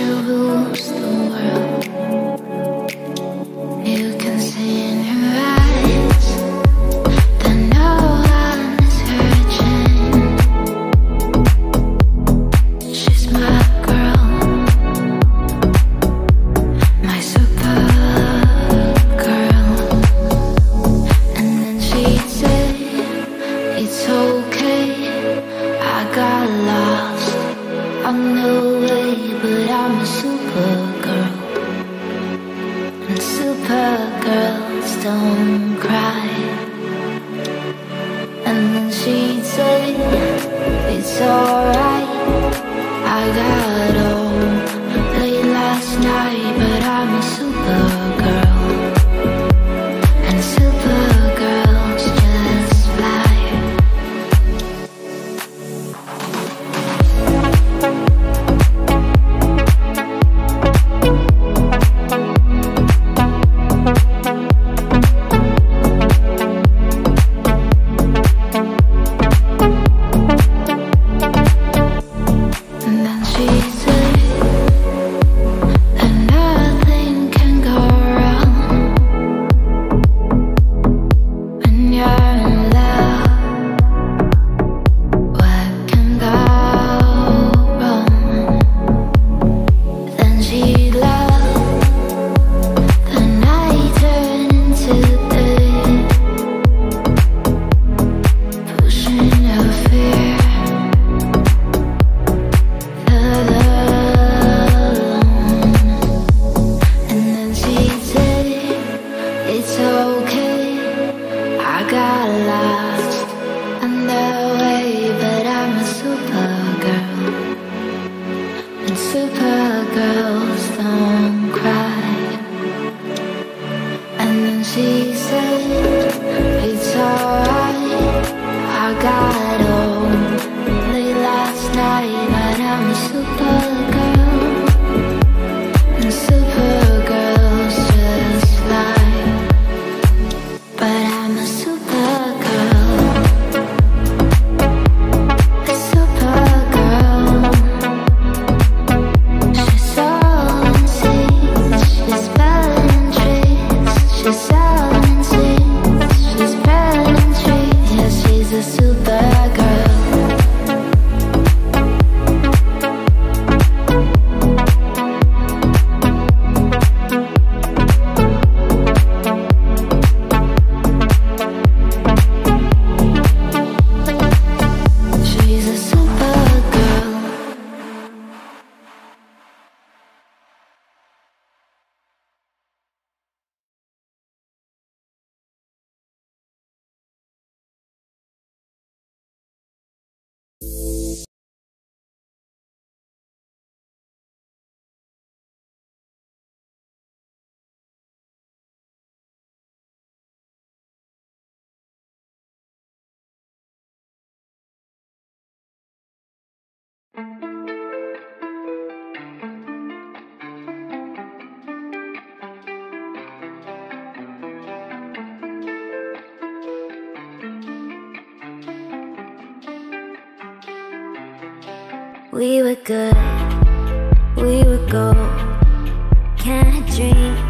you We were good, we were gold. Can't dream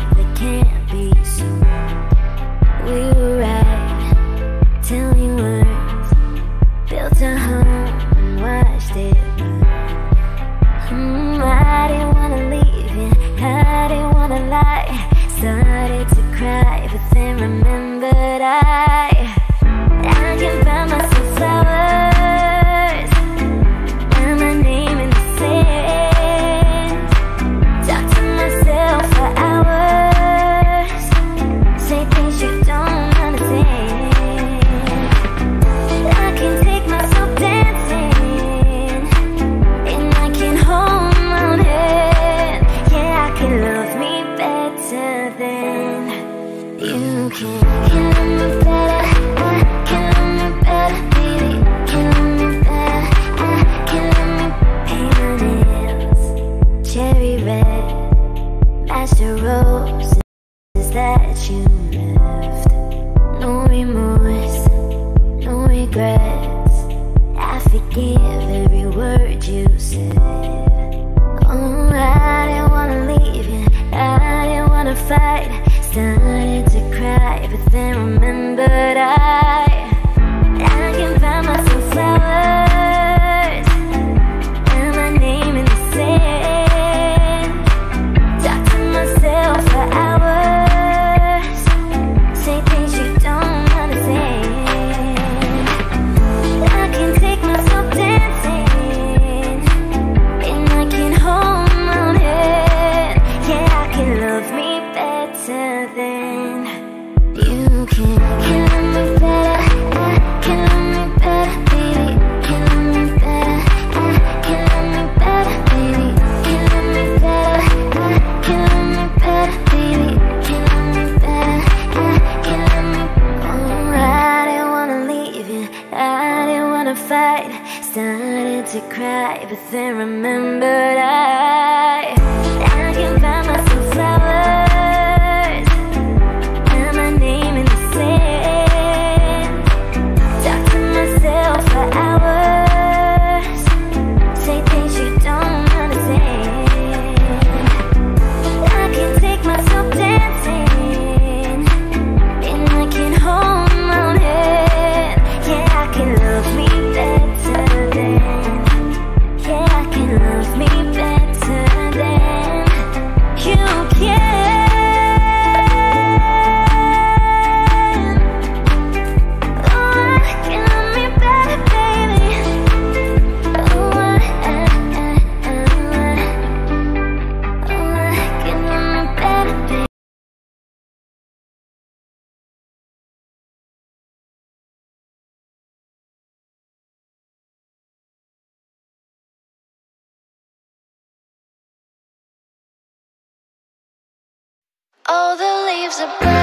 leaves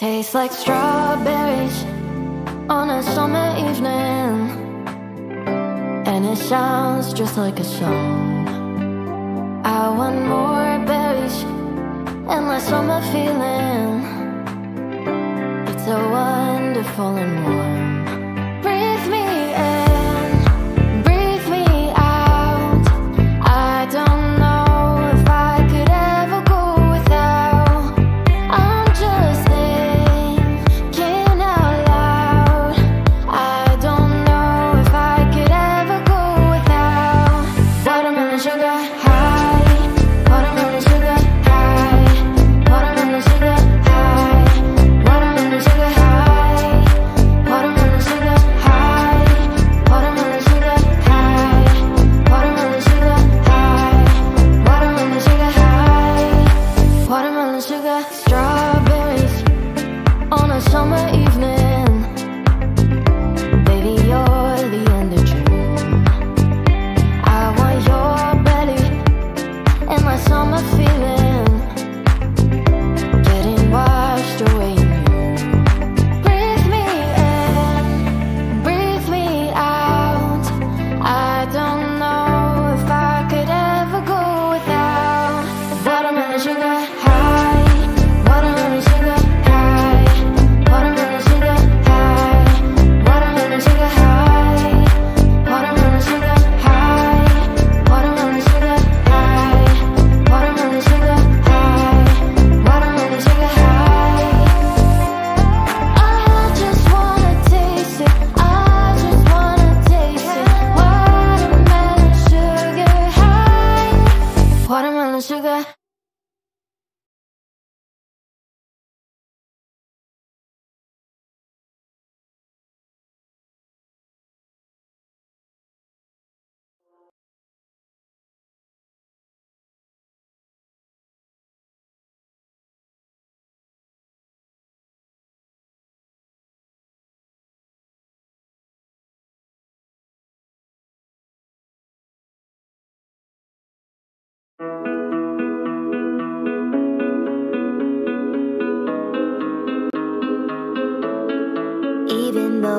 Tastes like strawberries on a summer evening, and it sounds just like a song. I want more berries and my summer feeling. It's so wonderful and warm.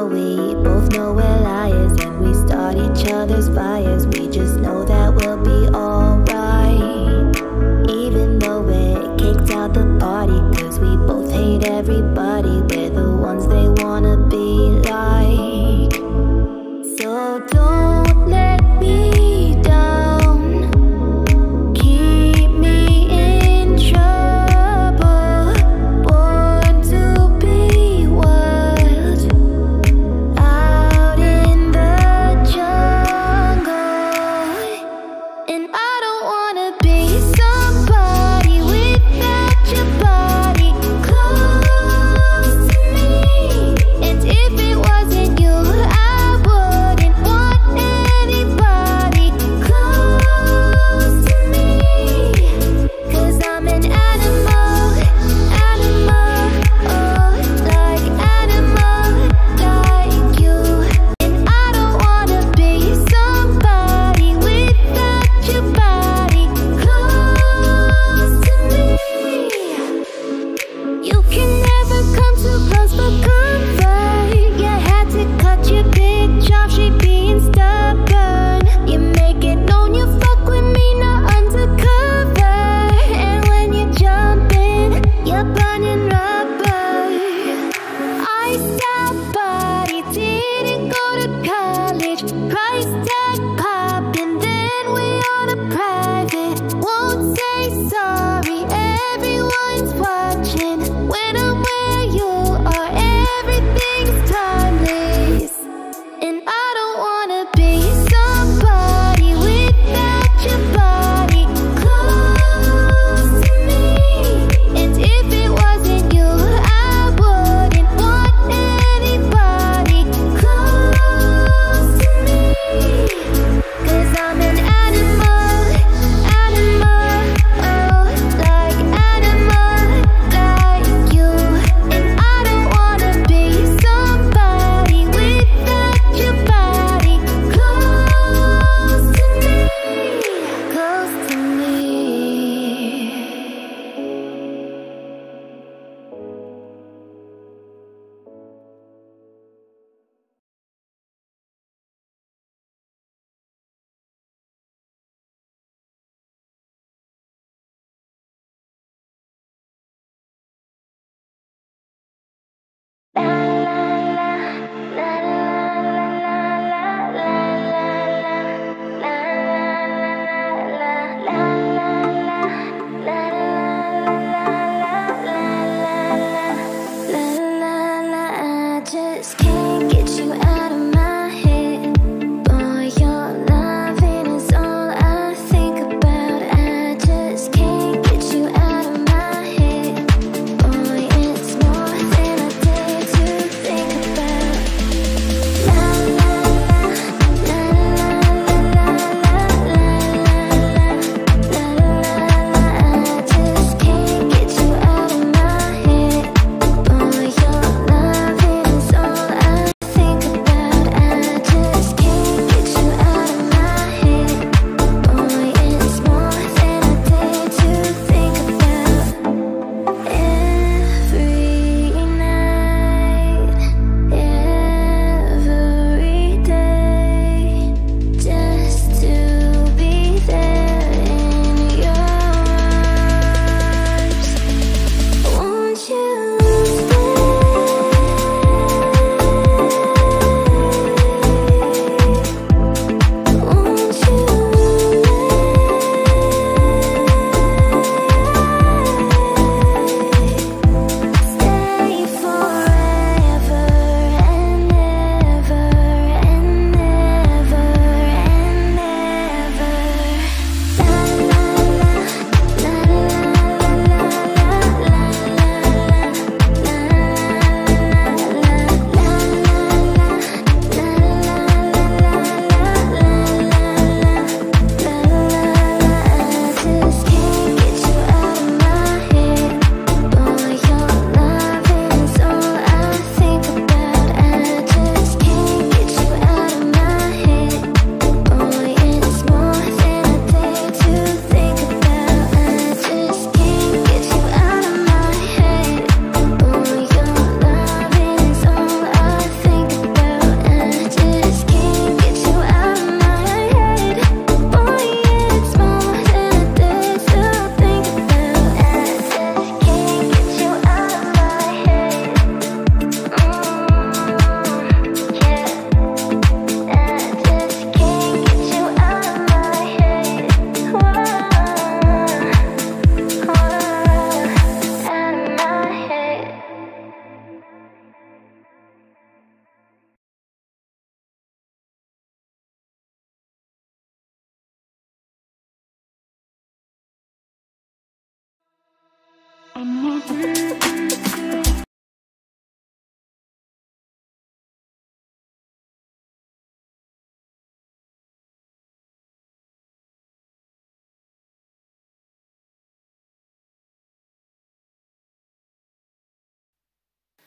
We both know where lie is and we start each other's fires, we just know that we'll be alright. Even though we're kicked out the party, cause we both hate everybody,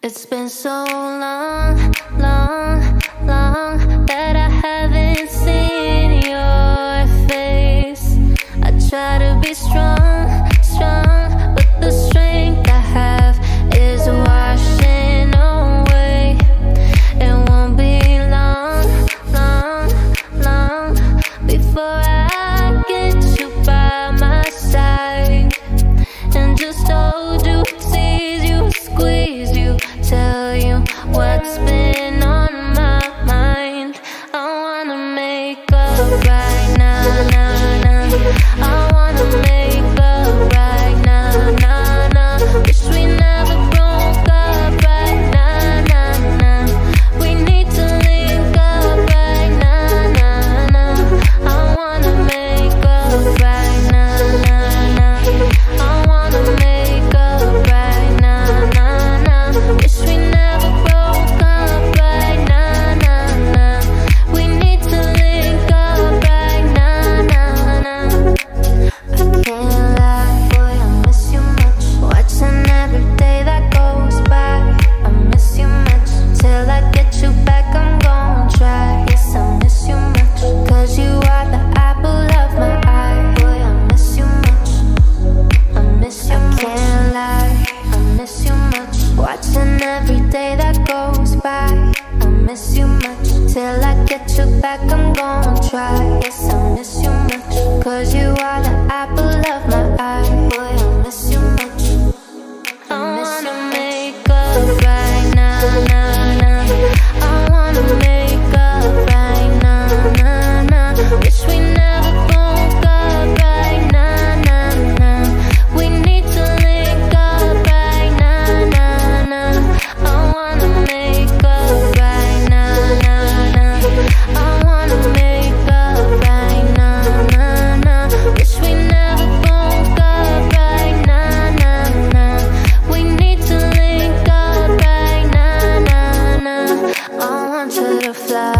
It's been so long, want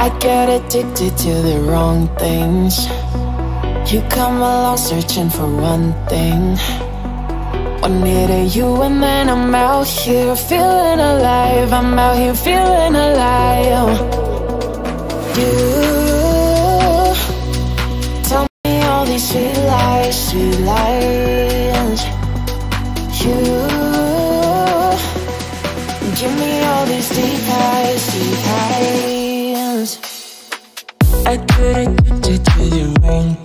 I get addicted to the wrong things. You come along searching for one thing. One need of you and then I'm out here feeling alive. I'm out here feeling alive. You tell me all these sweet lies, sweet lies. did it, did you wrong?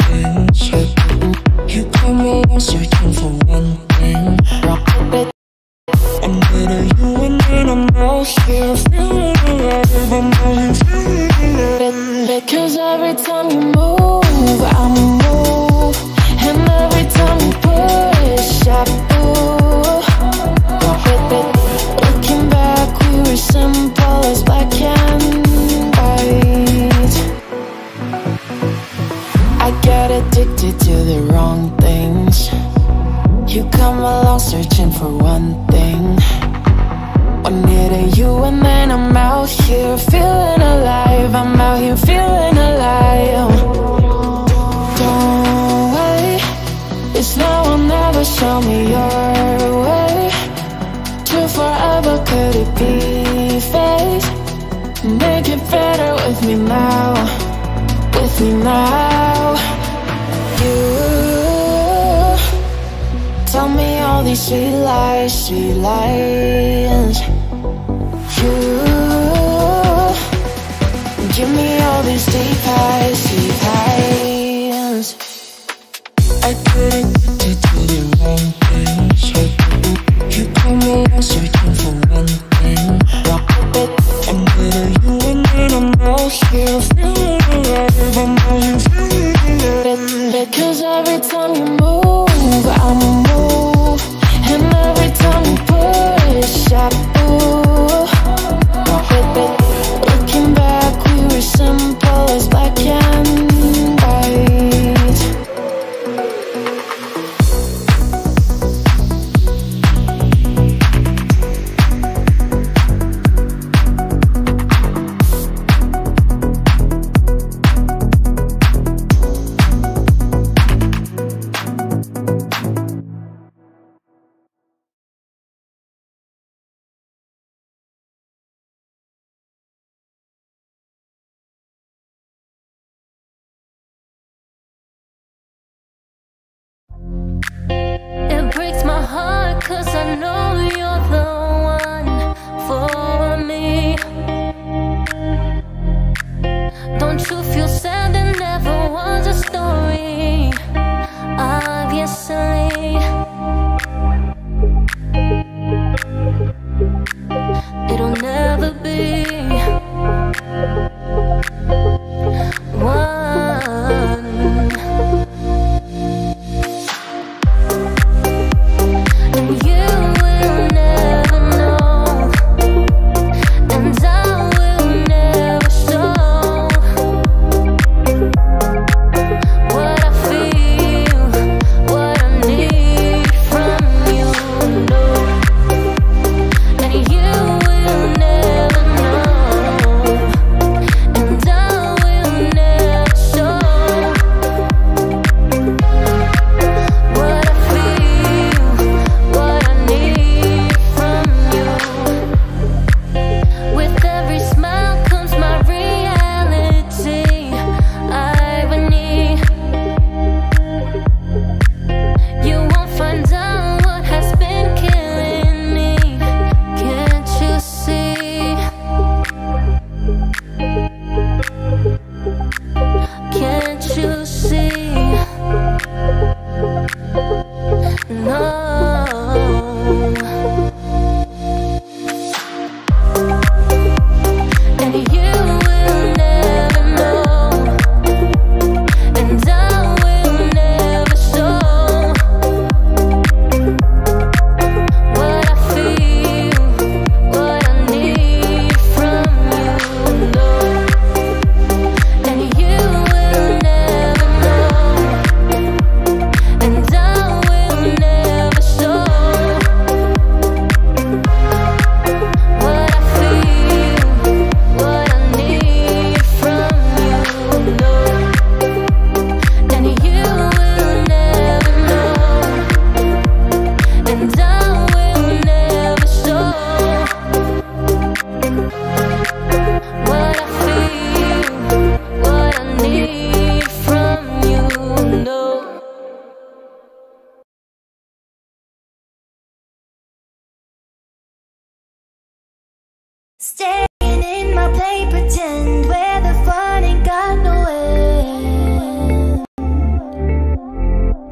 Staying in my play, pretend where the fun ain't got no end.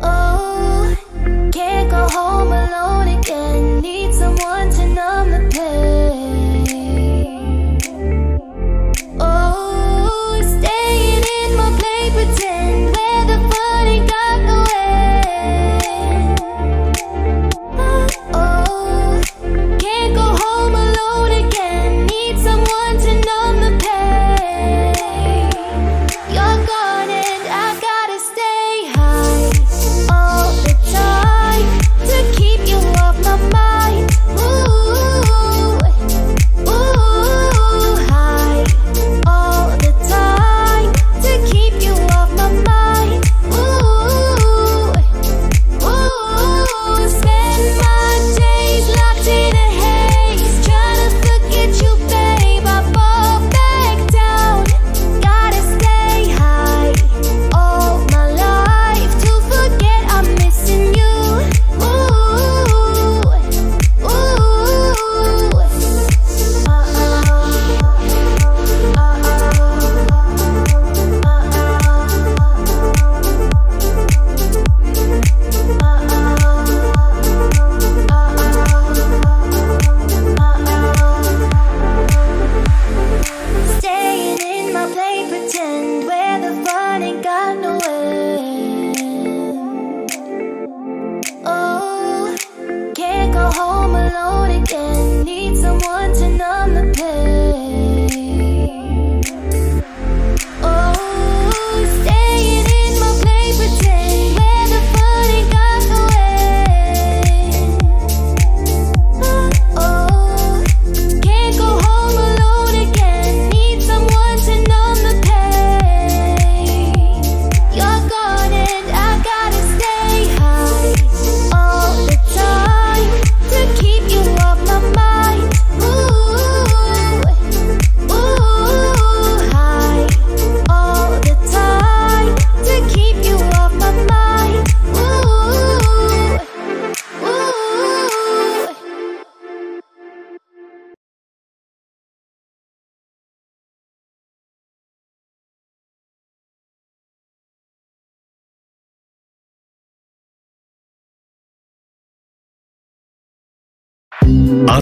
Oh, can't go home alone again. Need someone to numb the pain. Oh, staying in my play, pretend where the fun ain't got no end. need someone to numb the pain.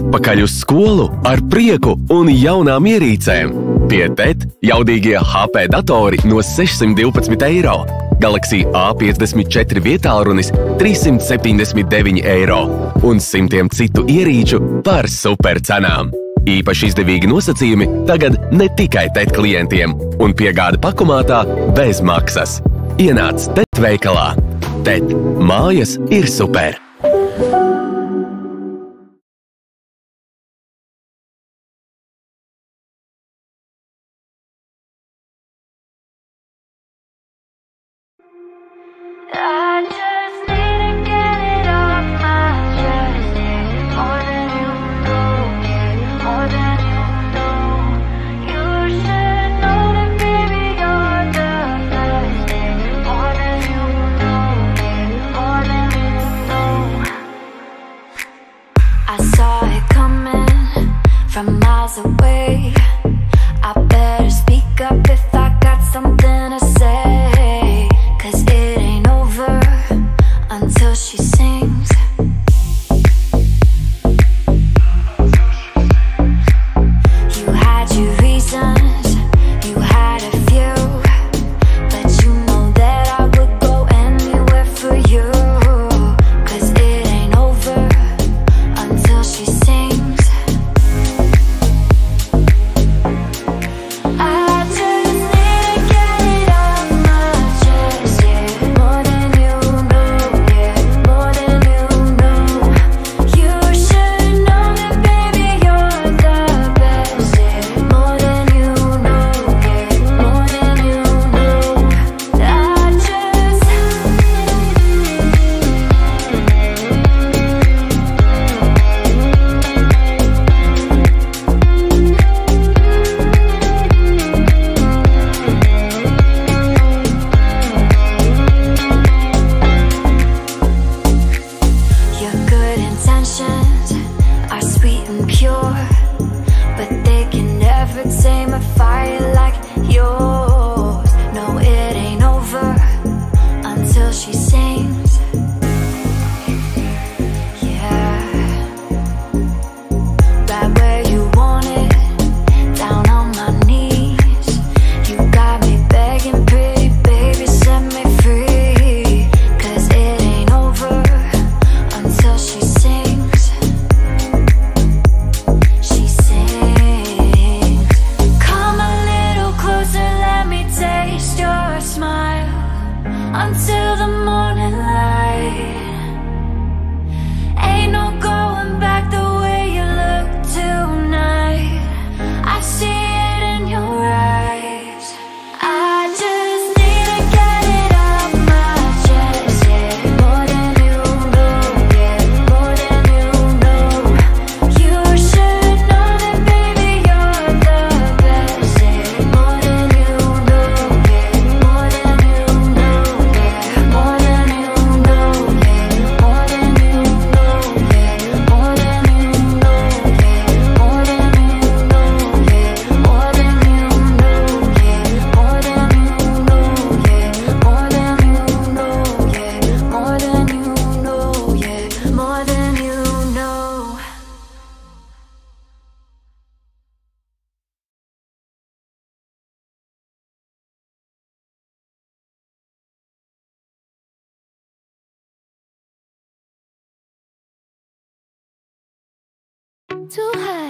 atpakaļ uz skolu ar prieku un jaunām ierīcēm. Pie TET jaudīgie HP datori no 612 eiro, Galaxy A54 vietālrunis 379 eiro un simtiem citu ierīču par super cenām. Īpaši izdevīgi nosacījumi tagad ne tikai TET klientiem un piegāda pakumātā bez maksas. Ienāc TET veikalā. TET mājas ir super! away. I better speak up if I got something to say. too high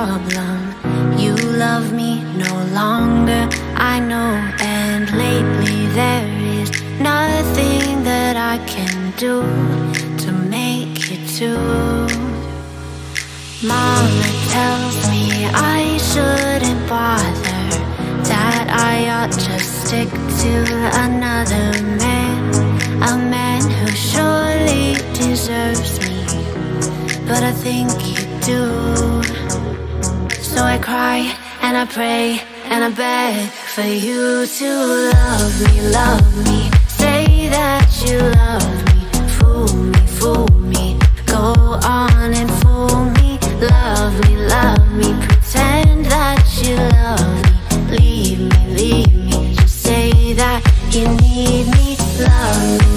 problem. You love me no longer, I know. And lately there is nothing that I can do to make you do. Mama tells me I shouldn't bother, that I ought to stick to another man, a man who surely deserves me. But I think you do. So I cry and I pray and I beg for you to love me, love me. Say that you love me, fool me, fool me. Go on and fool me, love me, love me. Pretend that you love me, leave me, leave me. Just say that you need me, love me,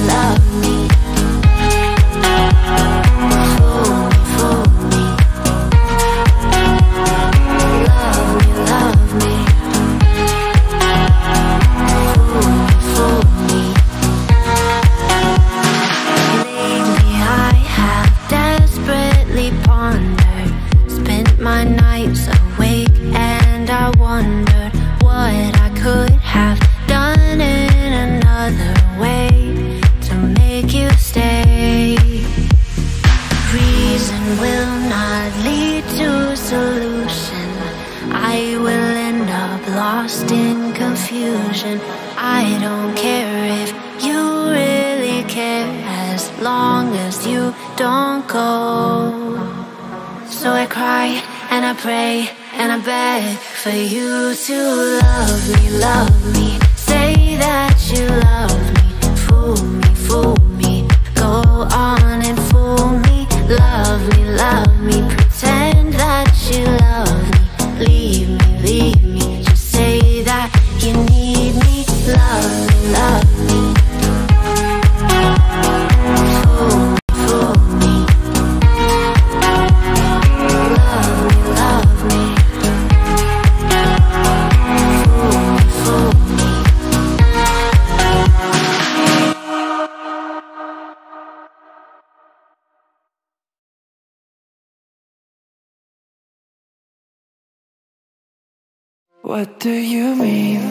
What do you mean?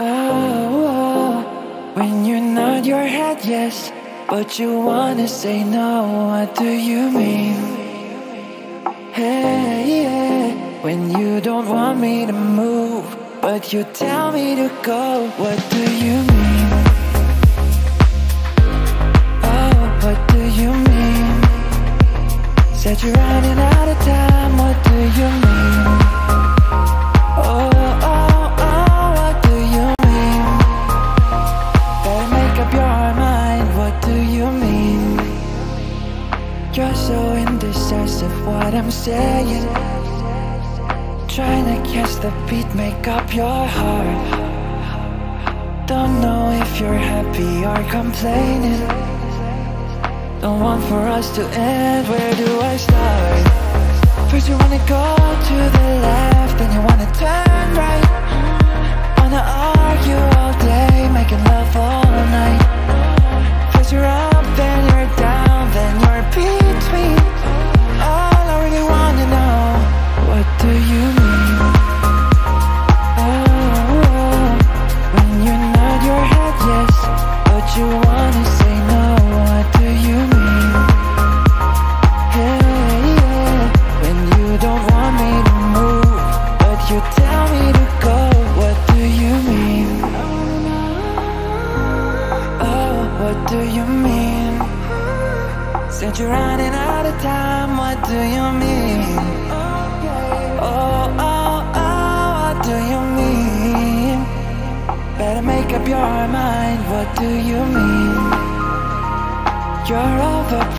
Oh, oh, when you nod your head yes, but you wanna say no. What do you mean? Hey, yeah, when you don't want me to move, but you tell me to go. What do you mean? Oh, what do you mean? Said you're running out of time. What do you mean? What I'm saying. Trying to catch the beat, make up your heart. Don't know if you're happy or complaining. Don't want for us to end, where do I start? First you wanna go to the left, then you wanna turn right. Wanna argue all day, making love all night. First you're up, then you're down, then you're between. Wanna know, do you mean? You're over.